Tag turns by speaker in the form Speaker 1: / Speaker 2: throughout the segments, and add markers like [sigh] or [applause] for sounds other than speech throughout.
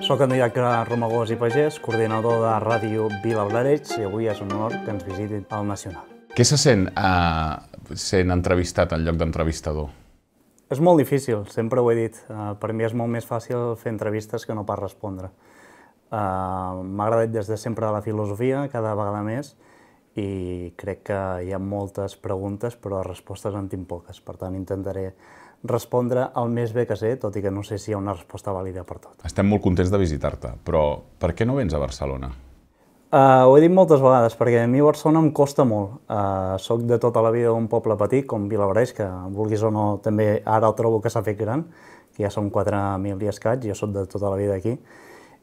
Speaker 1: Soc candidat a Romagós i Pagès, coordinador de Ràdio Vila Blareig i avui és un honor que ens visiti al Nacional.
Speaker 2: Què se sent eh, sent entrevistat en lloc d'entrevistador?
Speaker 1: És molt difícil, sempre ho he dit. Uh, per mi és molt més fàcil fer entrevistes que no pas respondre. Uh, M'ha agradat des de sempre la filosofia, cada vegada més, i crec que hi ha moltes preguntes, però respostes en tinc poques. Per tant, intentaré respondre el més bé que sé, tot i que no sé si hi ha una resposta vàlida per tot.
Speaker 2: Estem molt contents de visitar-te, però per què no vens a Barcelona?
Speaker 1: Uh, ho he dit moltes vegades, perquè a mi Barcelona em costa molt. Uh, soc de tota la vida un poble petit, com Vilabreix, que vulguis o no, també ara el trobo que s'ha fet gran, que ja som 4.000 i escaig, jo soc de tota la vida aquí,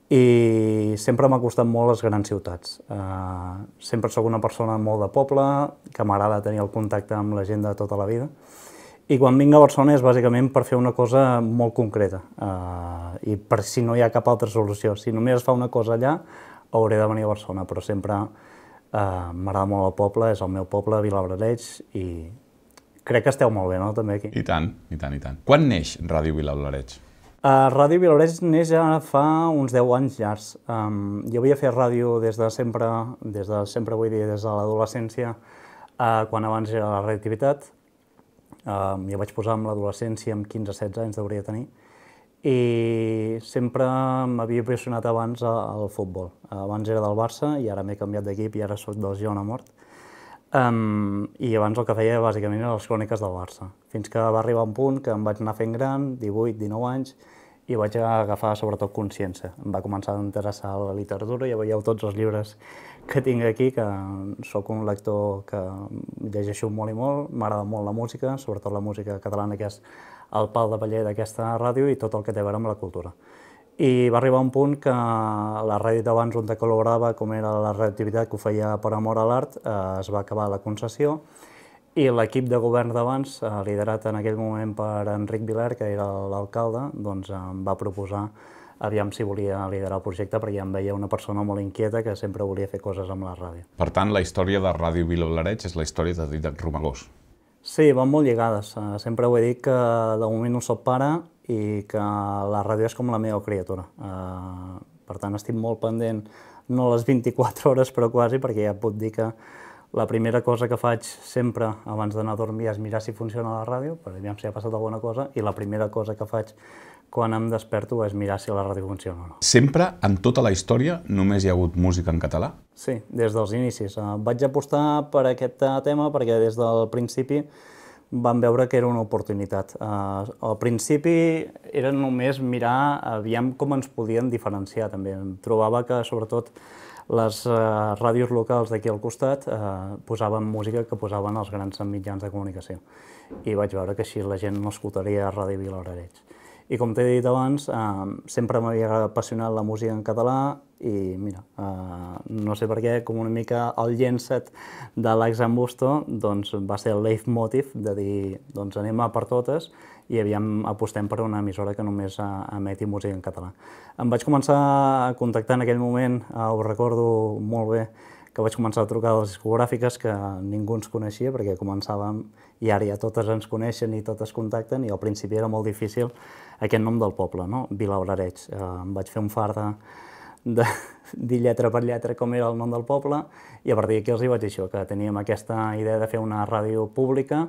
Speaker 1: i sempre m'ha costat molt les grans ciutats. Uh, sempre sóc una persona molt de poble, que m'agrada tenir el contacte amb la gent de tota la vida, i quan vinc a Barcelona és bàsicament per fer una cosa molt concreta, uh, i per si no hi ha cap altra solució. Si només es fa una cosa allà, hauré de venir a Barcelona, però sempre eh, m'agrada molt el poble, és el meu poble, Vilabraleig, i crec que esteu molt bé, no?, també aquí.
Speaker 2: I tant, i tant, i tant. Quan neix Ràdio Vilabrareig?
Speaker 1: Uh, ràdio Vilabraleig neix ja fa uns 10 anys llargs. Um, jo havia fet ràdio des de sempre, des de sempre vull dir, des de l'adolescència, uh, quan abans era la reactivitat. Uh, jo vaig posar amb l'adolescència, amb 15-16 anys hauria de tenir, i sempre m'havia apassionat abans al futbol. Abans era del Barça i ara m'he canviat d'equip i ara sóc del Girona Mort. Um, I abans el que feia bàsicament eren les cròniques del Barça. Fins que va arribar un punt que em vaig anar fent gran, 18, 19 anys, i vaig agafar sobretot consciència. Em va començar a interessar la literatura, ja veieu tots els llibres que tinc aquí, que sóc un lector que llegeixo molt i molt, m'agrada molt la música, sobretot la música catalana, que és el pal de paller d'aquesta ràdio i tot el que té a veure amb la cultura. I va arribar un punt que la ràdio d'abans on col·laborava, com era la reactivitat que ho feia per amor a l'art, eh, es va acabar la concessió i l'equip de govern d'abans, eh, liderat en aquell moment per Enric Viler, que era l'alcalde, doncs em va proposar aviam si volia liderar el projecte perquè em veia una persona molt inquieta que sempre volia fer coses amb la ràdio.
Speaker 2: Per tant, la història de Ràdio Vila Blareig és la història de Didac Romagós.
Speaker 1: Sí, van molt lligades. Uh, sempre ho he dit que de moment no soc pare i que la ràdio és com la meva criatura. Per tant, estic molt pendent, no les 24 hores, però quasi, perquè ja puc dir que la primera cosa que faig sempre abans d'anar a dormir és mirar si funciona la ràdio, per aviam si ha passat alguna cosa, i la primera cosa que faig quan em desperto és mirar si la ràdio funciona o no.
Speaker 2: Sempre, en tota la història, només hi ha hagut música en català?
Speaker 1: Sí, des dels inicis. Uh, vaig apostar per aquest tema perquè des del principi vam veure que era una oportunitat. Uh, al principi era només mirar aviam com ens podien diferenciar també. Em trobava que sobretot les uh, ràdios locals d'aquí al costat uh, posaven música que posaven els grans mitjans de comunicació. I vaig veure que així la gent no escoltaria Ràdio Vilareig. I com t'he dit abans, eh, sempre m'havia apassionat la música en català i mira, eh, no sé per què, com una mica el llençet de l'Aix Busto doncs, va ser el leitmotiv de dir doncs anem a per totes i aviam apostem per una emissora que només emeti música en català. Em vaig començar a contactar en aquell moment, eh, ho recordo molt bé, que vaig començar a trucar a les discogràfiques que ningú ens coneixia perquè començàvem i ara ja totes ens coneixen i totes contacten i al principi era molt difícil aquest nom del poble, no? Vilabrareig. Eh, em vaig fer un far de, de [laughs] dir lletra per lletra com era el nom del poble i a partir d'aquí els hi vaig dir això, que teníem aquesta idea de fer una ràdio pública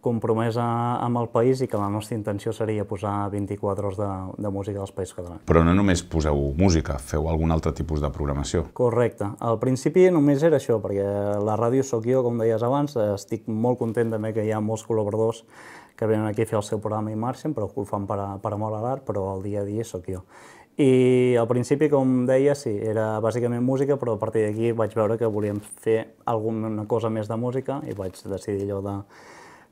Speaker 1: compromesa amb el país i que la nostra intenció seria posar 24 hores de, de música dels països catalans.
Speaker 2: Però no només poseu música, feu algun altre tipus de programació.
Speaker 1: Correcte. Al principi només era això, perquè la ràdio sóc jo, com deies abans, estic molt content també que hi ha molts col·laboradors que venen aquí a fer el seu programa i marxen, però ho fan per, a, per amor a l'art, però el dia a dia sóc jo. I al principi, com deia, sí, era bàsicament música, però a partir d'aquí vaig veure que volíem fer alguna cosa més de música i vaig decidir allò de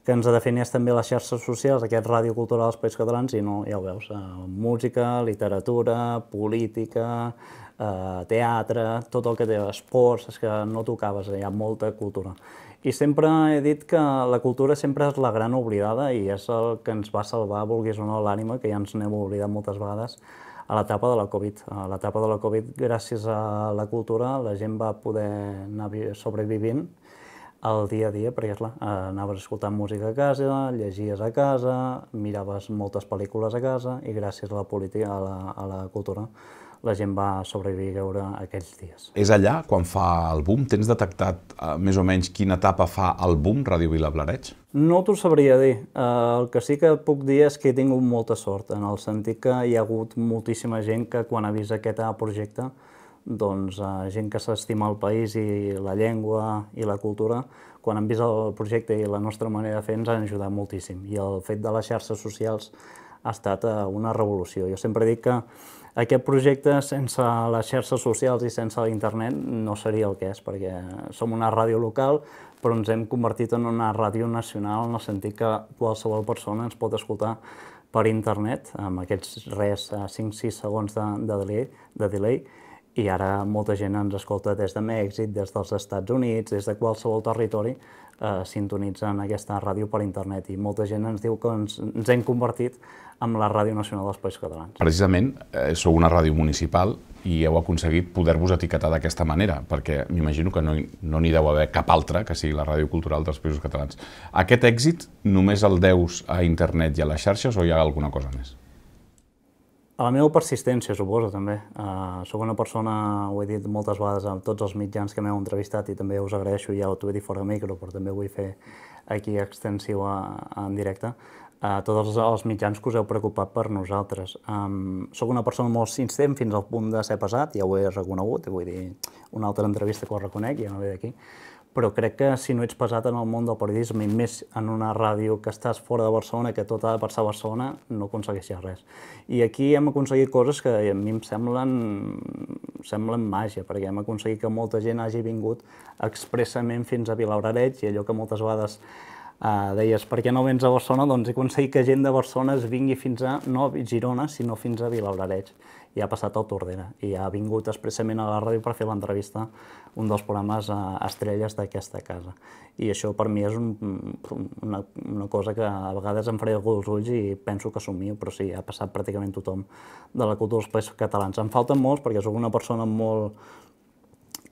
Speaker 1: que ens defineix també les xarxes socials, aquest ràdio cultural dels Països Catalans, i no, ja ho veus, eh, música, literatura, política, eh, teatre, tot el que té, esports, és que no tocaves, hi ha molta cultura. I sempre he dit que la cultura sempre és la gran oblidada i és el que ens va salvar, vulguis o no, l'ànima, que ja ens n'hem oblidat moltes vegades, a l'etapa de la Covid. A l'etapa de la Covid, gràcies a la cultura, la gent va poder anar sobrevivint el dia a dia, perquè clar, anaves escoltant música a casa, llegies a casa, miraves moltes pel·lícules a casa i gràcies a la política, a la, a la cultura, la gent va sobreviure aquells dies.
Speaker 2: És allà, quan fa el boom, tens detectat eh, més o menys quina etapa fa el boom Ràdio Vilablareig?
Speaker 1: No t'ho sabria dir. Eh, el que sí que puc dir és que he tingut molta sort, en el sentit que hi ha hagut moltíssima gent que quan ha vist aquest projecte, doncs eh, gent que s'estima el país i la llengua i la cultura, quan han vist el projecte i la nostra manera de fer ens han ajudat moltíssim. I el fet de les xarxes socials ha estat eh, una revolució. Jo sempre dic que aquest projecte, sense les xarxes socials i sense l'internet, no seria el que és, perquè som una ràdio local, però ens hem convertit en una ràdio nacional en el sentit que qualsevol persona ens pot escoltar per internet, amb aquests res, 5-6 eh, segons de, de, delay, de delay, i ara molta gent ens escolta des de Mèxic, des dels Estats Units, des de qualsevol territori, eh, sintonitzen aquesta ràdio per internet i molta gent ens diu que ens, ens hem convertit amb la Ràdio Nacional dels Països Catalans.
Speaker 2: Precisament, eh, sou una ràdio municipal i heu aconseguit poder-vos etiquetar d'aquesta manera, perquè m'imagino que no no deu haver cap altra que sigui la Ràdio Cultural dels Països Catalans. Aquest èxit només el deus a internet i a les xarxes o hi ha alguna cosa més?
Speaker 1: A la meva persistència, suposo, també. Uh, soc una persona, ho he dit moltes vegades amb tots els mitjans que m'heu entrevistat i també us agraeixo, ja ho he dit fora de micro, però també vull fer aquí extensiu a, a, en directe a tots els mitjans que us heu preocupat per nosaltres. Um, soc una persona molt insistent fins al punt de ser pesat, ja ho he reconegut, vull dir, una altra entrevista que ho reconec, ja no ve d'aquí, però crec que si no ets pesat en el món del periodisme i més en una ràdio que estàs fora de Barcelona, que tot ha de passar a Barcelona, no aconsegueixes res. I aquí hem aconseguit coses que a mi em semblen, semblen màgia, perquè hem aconseguit que molta gent hagi vingut expressament fins a Vilablareix i allò que moltes vegades Uh, deies, per què no vens a Barcelona? Doncs he aconseguit que gent de Barcelona es vingui fins a, no a Girona, sinó fins a Vilablareig. I ha passat al Tordera. I ha vingut expressament a la ràdio per fer l'entrevista un dels programes uh, estrelles d'aquesta casa. I això per mi és un, una, una cosa que a vegades em faré els ulls i penso que somio, però sí, ha passat pràcticament tothom de la cultura dels països catalans. Em falten molts perquè sóc una persona molt,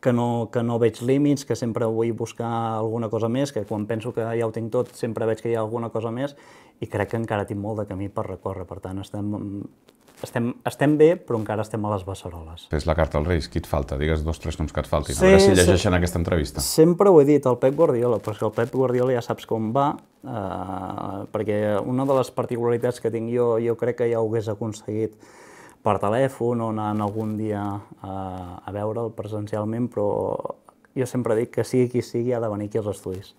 Speaker 1: que no, que no veig límits, que sempre vull buscar alguna cosa més, que quan penso que ja ho tinc tot sempre veig que hi ha alguna cosa més i crec que encara tinc molt de camí per recórrer. Per tant, estem, estem, estem bé, però encara estem a les besseroles.
Speaker 2: És la carta als Reis, qui et falta? Digues dos, tres noms que et faltin, sí, a veure si llegeixen sí. aquesta entrevista.
Speaker 1: Sempre ho he dit, el Pep Guardiola, perquè el Pep Guardiola ja saps com va, eh, perquè una de les particularitats que tinc jo, jo crec que ja ho hagués aconseguit per telèfon o anant algun dia a, a veure'l presencialment, però jo sempre dic que sigui qui sigui ha de venir aquí als estudis.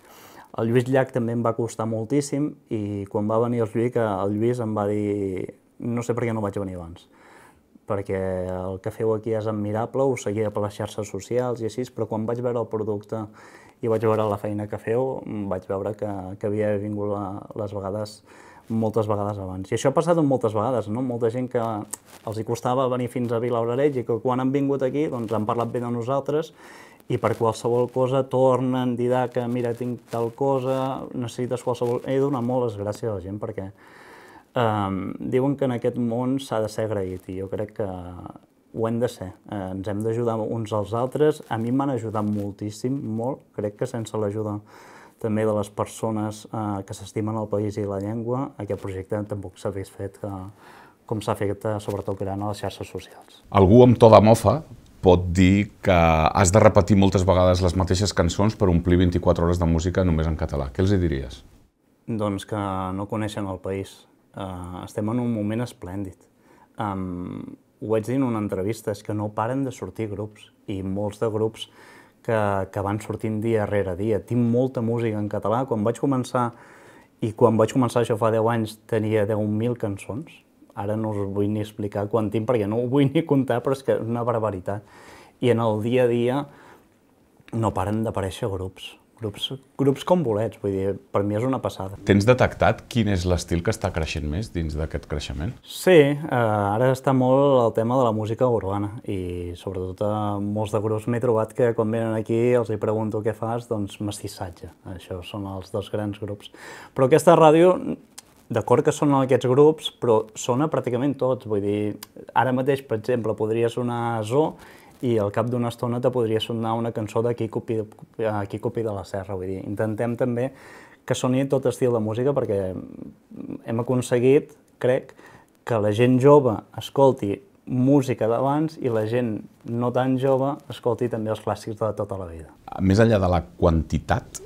Speaker 1: El Lluís Llach també em va costar moltíssim i quan va venir el Lluís, el Lluís em va dir no sé per què no vaig venir abans, perquè el que feu aquí és admirable, ho seguia per les xarxes socials i així, però quan vaig veure el producte i vaig veure la feina que feu, vaig veure que, que havia vingut les vegades moltes vegades abans. I això ha passat moltes vegades, no? Molta gent que els hi costava venir fins a Vilablareix i que quan han vingut aquí doncs han parlat bé de nosaltres i per qualsevol cosa tornen, dirà que mira, tinc tal cosa, necessites qualsevol... He de donar moltes gràcies a la gent perquè um, diuen que en aquest món s'ha de ser agraït i jo crec que ho hem de ser. Eh, ens hem d'ajudar uns als altres. A mi m'han ajudat moltíssim, molt. Crec que sense l'ajuda també de les persones eh, que s'estimen el país i la llengua, aquest projecte tampoc s'hagués fet eh, com s'ha fet eh, sobretot creant a les xarxes socials.
Speaker 2: Algú amb to de mofa pot dir que has de repetir moltes vegades les mateixes cançons per omplir 24 hores de música només en català. Què els hi diries?
Speaker 1: Doncs que no coneixen el país. Uh, estem en un moment esplèndid. Um, ho vaig dir en una entrevista, és que no paren de sortir grups, i molts de grups que, que van sortint dia rere dia. Tinc molta música en català. Quan vaig començar, i quan vaig començar això fa 10 anys, tenia 10.000 cançons. Ara no us vull ni explicar quan tinc, perquè no ho vull ni comptar, però és que és una barbaritat. I en el dia a dia no paren d'aparèixer grups grups, grups com bolets, vull dir, per mi és una passada.
Speaker 2: Tens detectat quin és l'estil que està creixent més dins d'aquest creixement?
Speaker 1: Sí, eh, ara està molt el tema de la música urbana i sobretot a molts de grups m'he trobat que quan venen aquí els hi pregunto què fas, doncs mestissatge. Això són els dos grans grups. Però aquesta ràdio D'acord que són aquests grups, però sona pràcticament tots. Vull dir, ara mateix, per exemple, podria sonar Zo i al cap d'una estona te podria sonar una cançó de Quico Pi, Quico Pi de la Serra. Vull dir, intentem també que soni tot estil de música perquè hem aconseguit, crec, que la gent jove escolti música d'abans i la gent no tan jove escolti també els clàssics de tota la vida.
Speaker 2: Més enllà de la quantitat,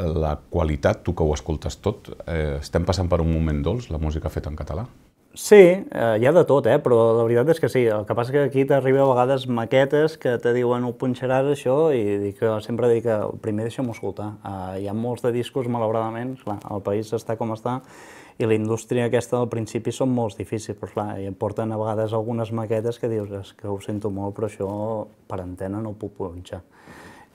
Speaker 2: la qualitat, tu que ho escoltes tot, eh, estem passant per un moment dolç, la música feta en català?
Speaker 1: Sí, eh, hi ha de tot, eh? però la veritat és que sí. El que passa que aquí t'arriba a vegades maquetes que te diuen ho punxaràs això i dic, sempre dic que primer deixa'm escoltar. Eh, hi ha molts de discos, malauradament, clar, el país està com està i la indústria aquesta al principi són molt difícils, però clar, i porten a vegades algunes maquetes que dius és que ho sento molt, però això per antena no ho puc punxar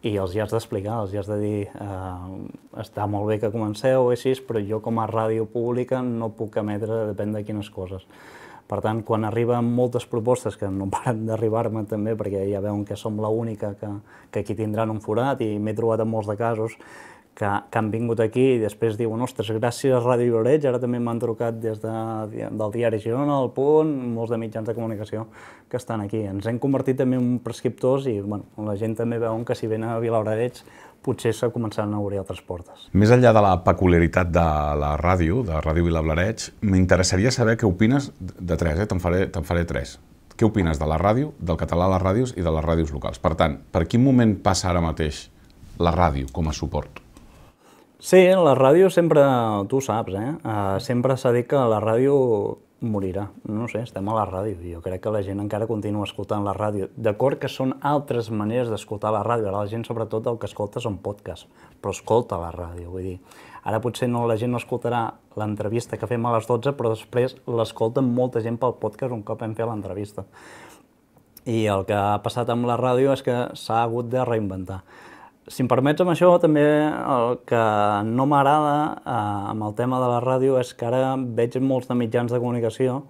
Speaker 1: i els hi has d'explicar, els hi has de dir eh, està molt bé que comenceu així, però jo com a ràdio pública no puc emetre depèn de quines coses. Per tant, quan arriben moltes propostes, que no [laughs] paren d'arribar-me també, perquè ja veuen que som l'única que, que aquí tindran un forat, i m'he trobat en molts de casos, que, que han vingut aquí i després diuen, ostres, gràcies a Ràdio Lloreig, ara també m'han trucat des de, del diari Girona, El Punt, molts de mitjans de comunicació que estan aquí. Ens hem convertit també en prescriptors i bueno, la gent també veuen que si venen a Vilaoreig potser s'ha començat a obrir altres portes.
Speaker 2: Més enllà de la peculiaritat de la ràdio, de Ràdio Vilablareig, m'interessaria saber què opines de tres, eh? te'n faré, te faré tres. Què opines de la ràdio, del català a les ràdios i de les ràdios locals? Per tant, per quin moment passa ara mateix la ràdio com a suport?
Speaker 1: Sí, la ràdio sempre, tu saps, eh? Uh, sempre s'ha dit que la ràdio morirà. No sé, estem a la ràdio. Jo crec que la gent encara continua escoltant la ràdio. D'acord que són altres maneres d'escoltar la ràdio. Ara la gent sobretot el que escolta són podcasts, però escolta la ràdio. Vull dir, ara potser no, la gent no escoltarà l'entrevista que fem a les 12, però després l'escolta molta gent pel podcast un cop hem fet l'entrevista. I el que ha passat amb la ràdio és que s'ha hagut de reinventar. Si em permets amb això, també el que no m'agrada eh, amb el tema de la ràdio és que ara veig molts de mitjans de comunicació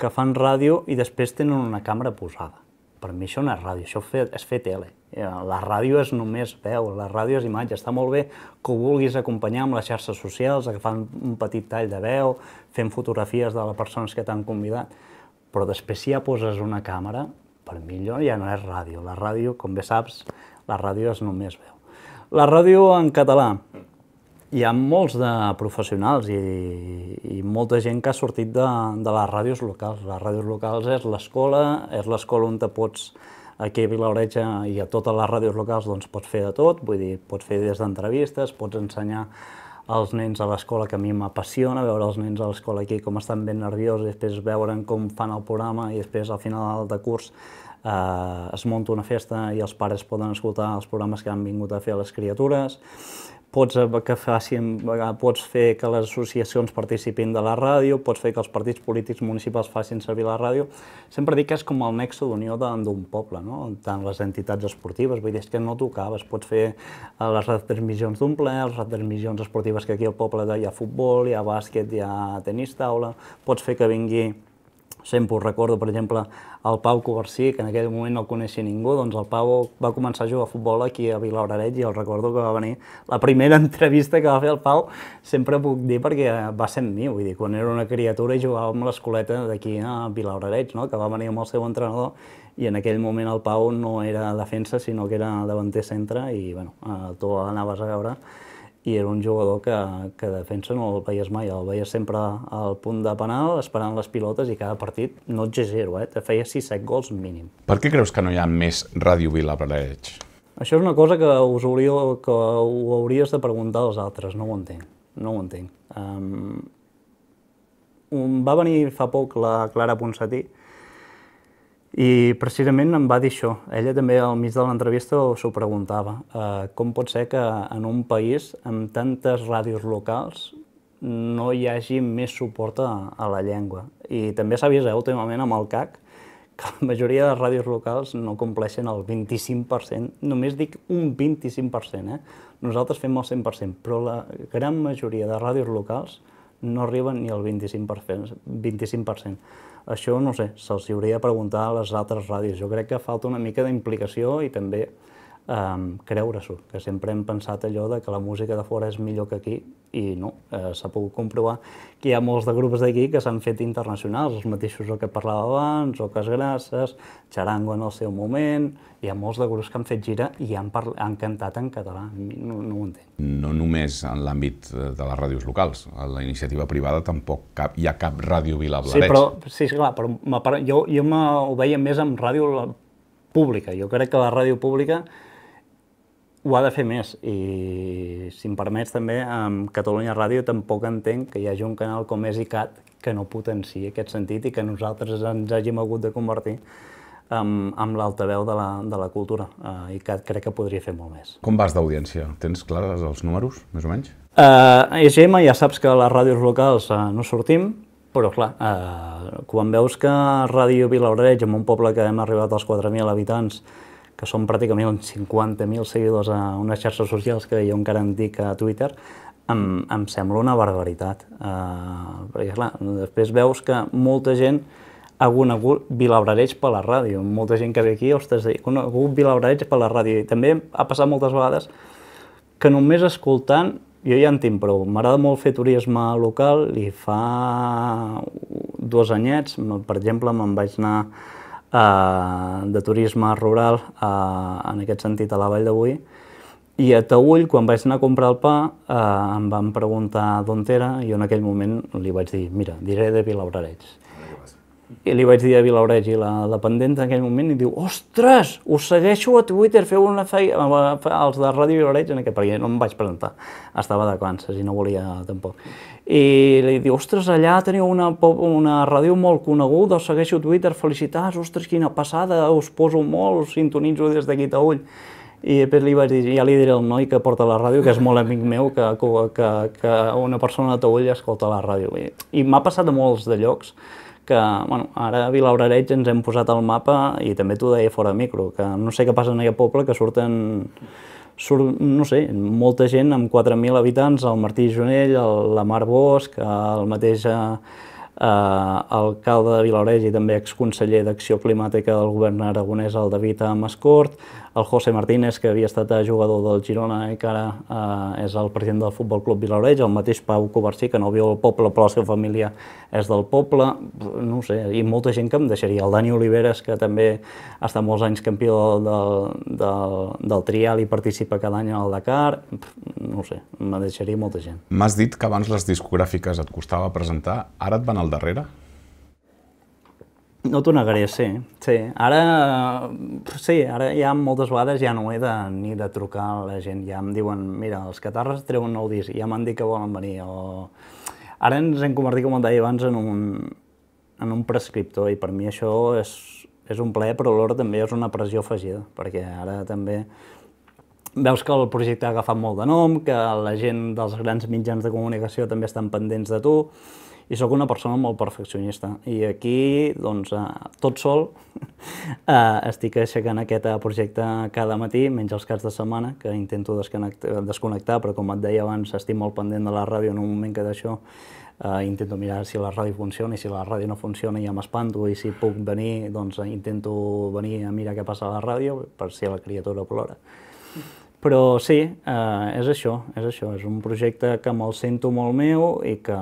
Speaker 1: que fan ràdio i després tenen una càmera posada. Per mi això no és ràdio, això és fer tele. Eh, la ràdio és només veu, la ràdio és imatge. Està molt bé que ho vulguis acompanyar amb les xarxes socials, agafant un petit tall de veu, fent fotografies de les persones que t'han convidat, però després si ja poses una càmera, per mi allò ja no és ràdio. La ràdio, com bé saps, la ràdio és només veu. La ràdio en català. Hi ha molts de professionals i, i molta gent que ha sortit de, de les ràdios locals. Les ràdios locals és l'escola, és l'escola on te pots, aquí a Vilaoreja i a totes les ràdios locals doncs, pots fer de tot, vull dir, pots fer des d'entrevistes, pots ensenyar als nens a l'escola, que a mi m'apassiona veure els nens a l'escola aquí com estan ben nerviosos, i després veure com fan el programa i després al final de curs eh, es munta una festa i els pares poden escoltar els programes que han vingut a fer les criatures, pots, eh, que facin, eh, pots fer que les associacions participin de la ràdio, pots fer que els partits polítics municipals facin servir la ràdio. Sempre dic que és com el nexe d'unió d'un poble, no? tant les entitats esportives, vull dir, és que no acabes, pots fer eh, les retransmissions d'un ple, les retransmissions esportives que aquí al poble hi ha futbol, hi ha bàsquet, hi ha tenis taula, pots fer que vingui Sempre us recordo, per exemple, el Pau Covarsí, que en aquell moment no el coneixia ningú, doncs el Pau va començar a jugar a futbol aquí a Vilaorareig i el recordo que va venir la primera [laughs] entrevista que va fer el Pau, sempre puc dir perquè va ser amb mi, vull dir, quan era una criatura i jugava amb l'escoleta d'aquí a Vilaorareig, no? que va venir amb el seu entrenador i en aquell moment el Pau no era defensa, sinó que era davanter centre i bueno, tu l'anaves a veure i era un jugador que, que defensa no el veies mai, el veies sempre al punt de penal, esperant les pilotes i cada partit, no exagero, eh, te feia 6-7 gols mínim.
Speaker 2: Per què creus que no hi ha més Ràdio Vilapareig?
Speaker 1: Això és una cosa que, us hauria, que ho hauries de preguntar als altres, no ho entenc, no ho entenc. Um, va venir fa poc la Clara Ponsatí, i precisament em va dir això. Ella també al mig de l'entrevista s'ho preguntava. Uh, com pot ser que en un país amb tantes ràdios locals no hi hagi més suport a, a la llengua? I també s'ha vist eh, últimament amb el CAC que la majoria de ràdios locals no compleixen el 25%, només dic un 25%, eh? Nosaltres fem el 100%, però la gran majoria de ràdios locals no arriben ni al 25%. 25% això, no sé, se'ls hauria de preguntar a les altres ràdios. Jo crec que falta una mica d'implicació i també um, creure-s'ho, que sempre hem pensat allò de que la música de fora és millor que aquí i no, eh, s'ha pogut comprovar que hi ha molts de grups d'aquí que s'han fet internacionals, els mateixos el que parlava abans, Oques Grasses, Charango en el seu moment, hi ha molts de grups que han fet gira i han, han cantat en català, no, no ho entenc.
Speaker 2: No només en l'àmbit de les ràdios locals, a la iniciativa privada tampoc cap, hi ha cap ràdio Vilablareig.
Speaker 1: Sí, però, sí, clar, però jo, jo ho veia més amb ràdio pública, jo crec que la ràdio pública ho ha de fer més i, si em permets també, amb Catalunya Ràdio tampoc entenc que hi hagi un canal com és ICAT que no potenciï aquest sentit i que nosaltres ens hàgim hagut de convertir amb, amb l'altaveu de, la, de la cultura. Uh, ICAT crec que podria fer molt més.
Speaker 2: Com vas d'audiència? Tens clares els números, més o menys?
Speaker 1: Uh, a EGM ja saps que a les ràdios locals uh, no sortim, però clar, uh, quan veus que Ràdio Vilaureig, en un poble que hem arribat als 4.000 habitants, que són pràcticament uns 50.000 seguidors a unes xarxes socials que jo encara en dic a Twitter, em, em sembla una barbaritat. Uh, perquè, clar, després veus que molta gent ha conegut Vilabreig per la ràdio. Molta gent que ve aquí, ostres, ha conegut Vilabreig per la ràdio. I també ha passat moltes vegades que només escoltant, jo ja en tinc prou. M'agrada molt fer turisme local i fa dos anyets, per exemple, me'n vaig anar de turisme rural, eh, en aquest sentit a la Vall d'Avui, i a Taüll, quan vaig anar a comprar el pa, eh, em van preguntar d'on era, i jo en aquell moment li vaig dir, mira, diré de Vilabreig. I li vaig dir a Vilaureig i la dependent en aquell moment i diu ostres, us segueixo a Twitter, feu una feina, els de Ràdio Vilaureig, en aquest, perquè no em vaig presentar, estava de vacances i no volia tampoc. I li diu, ostres, allà teniu una, una ràdio molt coneguda, us segueixo a Twitter, felicitats, ostres, quina passada, us poso molt, us sintonitzo des d'aquí a ull. I després li vaig dir, ja li diré al noi que porta la ràdio, que és molt amic meu, que, que, que una persona de Taüll escolta la ràdio. I m'ha passat a molts de llocs, que bueno, ara a Vilaurereig ens hem posat al mapa i també t'ho deia fora micro, que no sé què passa en aquest poble, que surten, surt, no sé, molta gent amb 4.000 habitants, el Martí Jonell, el, la Mar Bosch, el mateix eh, alcalde de Vilaureig i també exconseller d'Acció Climàtica del govern aragonès, el David Mascort, el José Martínez, que havia estat jugador del Girona i que ara eh, és el president del Futbol Club Vilareig, el mateix Pau Covarsí, que no viu al poble, però la seva família és del poble, no sé, i molta gent que em deixaria. El Dani Oliveres, que també ha estat molts anys campió del, del, del trial i participa cada any al Dakar, no sé, me deixaria molta gent.
Speaker 2: M'has dit que abans les discogràfiques et costava presentar, ara et van al darrere?
Speaker 1: No t'ho negaré, sí. sí. Ara, sí, ara ja moltes vegades ja no he de, ni de trucar a la gent. Ja em diuen, mira, els catarres treuen nou disc, ja m'han dit que volen venir. O... Ara ens hem convertit, com et deia abans, en un, en un prescriptor i per mi això és, és un plaer, però alhora també és una pressió afegida, perquè ara també veus que el projecte ha agafat molt de nom, que la gent dels grans mitjans de comunicació també estan pendents de tu, i sóc una persona molt perfeccionista. I aquí, doncs, eh, tot sol, [laughs] eh, estic aixecant aquest eh, projecte cada matí, menys els caps de setmana, que intento desconnectar, desconnectar però com et deia abans, estic molt pendent de la ràdio en un moment que d'això eh, intento mirar si la ràdio funciona i si la ràdio no funciona ja m'espanto i si puc venir, doncs intento venir a mirar què passa a la ràdio per si la criatura plora. Però sí, eh, és això, és això, és un projecte que me'l sento molt meu i que,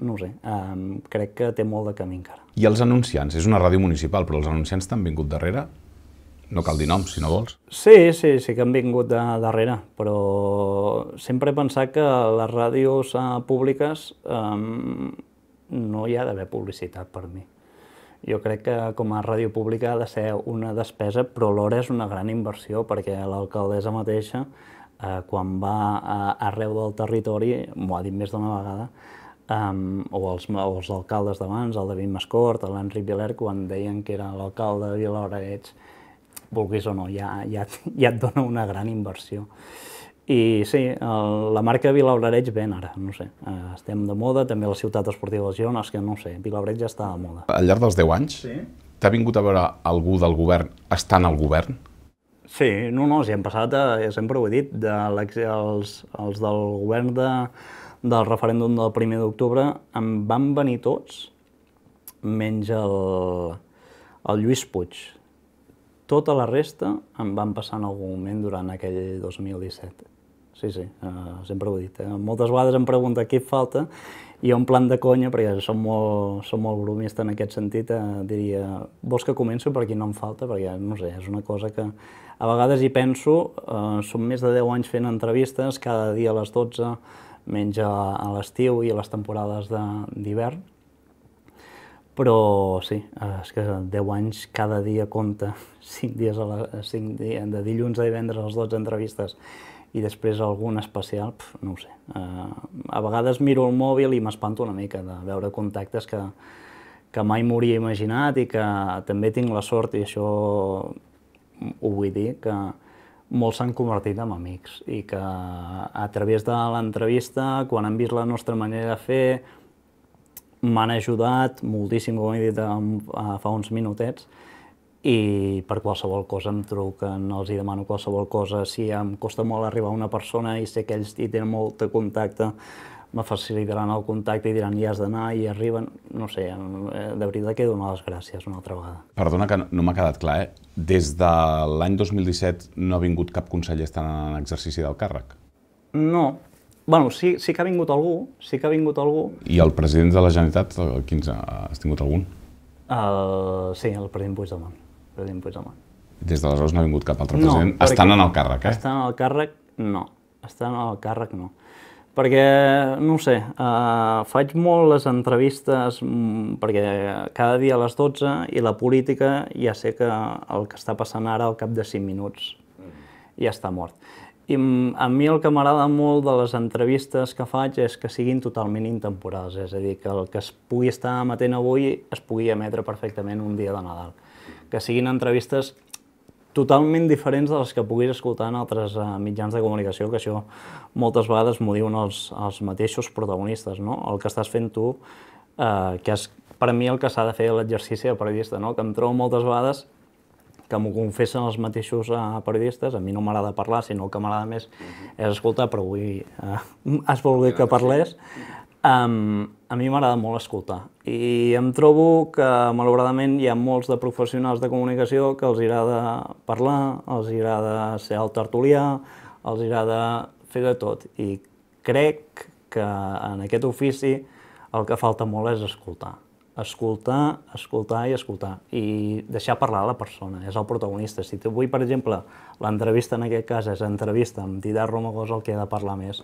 Speaker 1: no ho sé, eh, crec que té molt de camí encara.
Speaker 2: I els anunciants? És una ràdio municipal, però els anunciants t'han vingut darrere? No cal dir noms, si no vols.
Speaker 1: Sí, sí, sí que han vingut de darrere, però sempre he pensat que les ràdios eh, públiques eh, no hi ha d'haver publicitat per mi. Jo crec que com a ràdio pública ha de ser una despesa, però alhora és una gran inversió, perquè l'alcaldessa mateixa, eh, quan va a, arreu del territori, m'ho ha dit més d'una vegada, um, o, els, o els alcaldes d'abans, el David Mascort, l'Enric Viler, quan deien que era l'alcalde de Vilaoreig, vulguis o no, ja, ja, ja et dona una gran inversió. I sí, el, la marca Vilabreig ven ara, no sé, eh, estem de moda, també la ciutat esportiva de Girona, és que no sé, Vilabreig ja està de moda.
Speaker 2: Al llarg dels 10 anys, sí. t'ha vingut a veure algú del govern estant al govern?
Speaker 1: Sí, no, no, si hem passat, eh, sempre ho he dit, de els, els del govern de, del referèndum del 1 d'octubre em van venir tots, menys el, el Lluís Puig, Tota la resta em van passar en algun moment durant aquell 2017. Sí, sí, uh, sempre ho he dit. Eh? Moltes vegades em pregunta què falta i en plan de conya, perquè som molt, som molt bromista en aquest sentit, eh, diria, vols que començo per aquí no em falta? Perquè, no sé, és una cosa que a vegades hi penso, eh, som més de 10 anys fent entrevistes, cada dia a les 12, menys a, l'estiu i a les temporades d'hivern, però sí, és que 10 anys cada dia compta, [laughs] 5 dies, a la, 5 dies de dilluns a divendres les 12 entrevistes i després algun especial, pf, no ho sé. Uh, a vegades miro el mòbil i m'espanto una mica de veure contactes que, que mai m'hauria imaginat i que també tinc la sort, i això ho vull dir, que molts s'han convertit en amics i que a través de l'entrevista, quan han vist la nostra manera de fer, m'han ajudat moltíssim, com he dit fa uns minutets, i per qualsevol cosa em truquen, els hi demano qualsevol cosa. Si em costa molt arribar a una persona i sé que ells hi tenen molt de contacte, me facilitaran el contacte i diran hi has d'anar i arriben, no sé, eh, de veritat que he donar les gràcies una altra vegada.
Speaker 2: Perdona que no m'ha quedat clar, eh? Des de l'any 2017 no ha vingut cap conseller estant en exercici del càrrec?
Speaker 1: No, Bueno, sí, sí que ha vingut algú, sí que ha vingut algú.
Speaker 2: I el president de la Generalitat, eh, quins, has tingut algun?
Speaker 1: Uh, sí, el president Puigdemont. El president Puigdemont.
Speaker 2: Des d'aleshores no ha vingut cap altre president. No, estan en el càrrec, eh?
Speaker 1: Estan en el càrrec, no. Estan en el càrrec, no. Perquè, no sé, uh, faig molt les entrevistes mm, perquè cada dia a les 12 i la política ja sé que el que està passant ara al cap de 5 minuts ja està mort. I a mi el que m'agrada molt de les entrevistes que faig és que siguin totalment intemporals, és a dir, que el que es pugui estar emetent avui es pugui emetre perfectament un dia de Nadal. Que siguin entrevistes totalment diferents de les que puguis escoltar en altres uh, mitjans de comunicació, que això moltes vegades m'ho diuen els, els mateixos protagonistes, no? El que estàs fent tu, uh, que és per mi el que s'ha de fer l'exercici de periodista, no? Que em trobo moltes vegades que m'ho confessen els mateixos uh, periodistes, a mi no m'agrada parlar, sinó que m'agrada més és escoltar, però avui uh, has volgut que parlés. Um, a mi m'agrada molt escoltar. I em trobo que malauradament hi ha molts de professionals de comunicació que els agrada parlar, els agrada ser el tertulià, els agrada fer de tot. I crec que en aquest ofici el que falta molt és escoltar. Escoltar, escoltar i escoltar. I deixar parlar la persona, és el protagonista. Si avui, per exemple, l'entrevista en aquest cas és entrevista amb Didac Romagós, el que ha de parlar més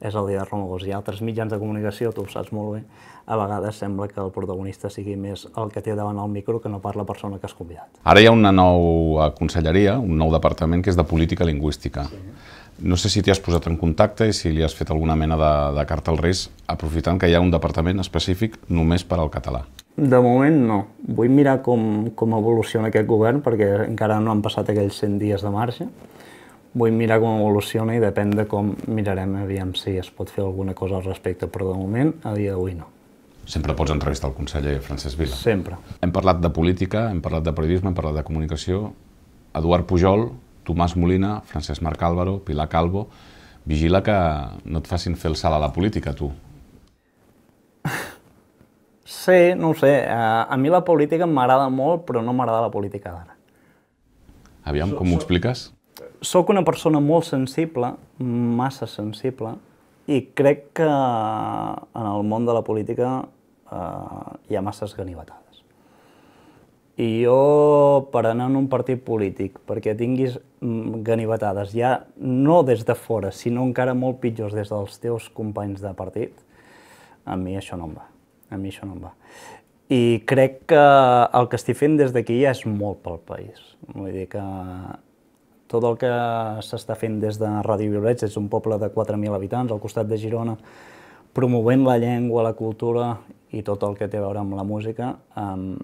Speaker 1: és el Romagós. Hi ha altres mitjans de comunicació, tu ho saps molt bé, a vegades sembla que el protagonista sigui més el que té davant el micro que no parla la persona que has convidat.
Speaker 2: Ara hi ha una nova conselleria, un nou departament que és de política lingüística. Sí. No sé si t'hi has posat en contacte i si li has fet alguna mena de, de carta als Reis, aprofitant que hi ha un departament específic només per al català.
Speaker 1: De moment no. Vull mirar com, com evoluciona aquest govern, perquè encara no han passat aquells 100 dies de marxa. Vull mirar com evoluciona i depèn de com mirarem, aviam si es pot fer alguna cosa al respecte, però de moment, a dia d'avui no.
Speaker 2: Sempre pots entrevistar el conseller Francesc Vila.
Speaker 1: Sempre.
Speaker 2: Hem parlat de política, hem parlat de periodisme, hem parlat de comunicació. Eduard Pujol, Tomàs Molina, Francesc Marc Álvaro, Pilar Calvo, vigila que no et facin fer el salt a la política, tu. [laughs]
Speaker 1: Sí, no ho sé. A mi la política m'agrada molt, però no m'agrada la política d'ara.
Speaker 2: Aviam, com m'ho expliques?
Speaker 1: Soc una persona molt sensible, massa sensible, i crec que en el món de la política eh, hi ha masses ganivetades. I jo, per anar en un partit polític, perquè tinguis mm, ganivetades, ja no des de fora, sinó encara molt pitjors des dels teus companys de partit, a mi això no em va. A mi això no em va. I crec que el que estic fent des d'aquí ja és molt pel país. Vull dir que tot el que s'està fent des de Ràdio Violets, és un poble de 4.000 habitants al costat de Girona, promovent la llengua, la cultura i tot el que té a veure amb la música, eh,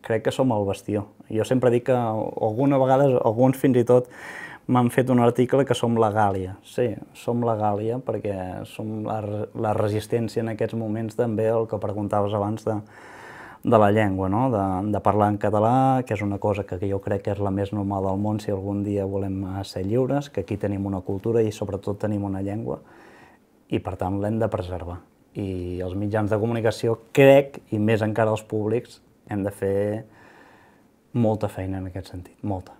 Speaker 1: crec que som el bastió. Jo sempre dic que alguna vegada, alguns fins i tot, m'han fet un article que som la Gàlia. Sí, som la Gàlia perquè som la, la resistència en aquests moments també el que preguntaves abans de, de la llengua, no? de, de parlar en català, que és una cosa que jo crec que és la més normal del món si algun dia volem ser lliures, que aquí tenim una cultura i sobretot tenim una llengua i per tant l'hem de preservar. I els mitjans de comunicació crec, i més encara els públics, hem de fer molta feina en aquest sentit, molta.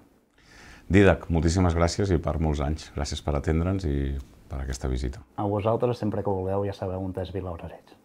Speaker 2: Didac, moltíssimes gràcies i per molts anys. Gràcies per atendre'ns i per aquesta visita.
Speaker 1: A vosaltres, sempre que vulgueu, ja sabeu on és Vilaurarets.